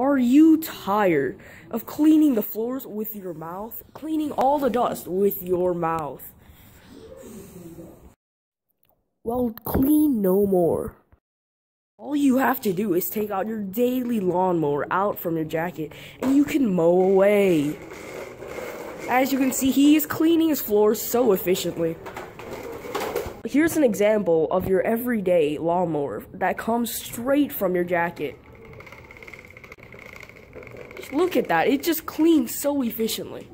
Are you tired of cleaning the floors with your mouth? Cleaning all the dust with your mouth? Well, clean no more. All you have to do is take out your daily lawnmower out from your jacket and you can mow away. As you can see, he is cleaning his floors so efficiently. Here's an example of your everyday lawnmower that comes straight from your jacket. Look at that, it just cleans so efficiently.